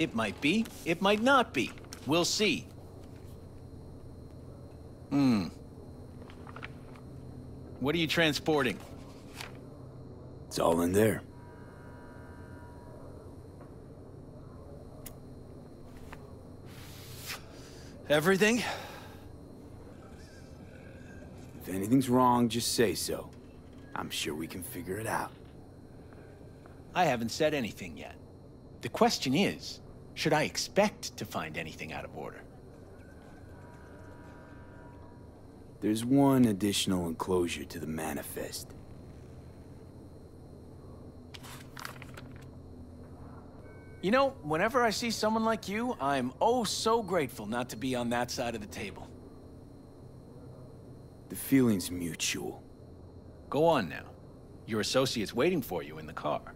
It might be, it might not be. We'll see. Hmm. What are you transporting? It's all in there. Everything? If anything's wrong, just say so. I'm sure we can figure it out. I haven't said anything yet. The question is, should I expect to find anything out of order? There's one additional enclosure to the manifest. You know, whenever I see someone like you, I'm oh so grateful not to be on that side of the table. The feeling's mutual. Go on now. Your associate's waiting for you in the car.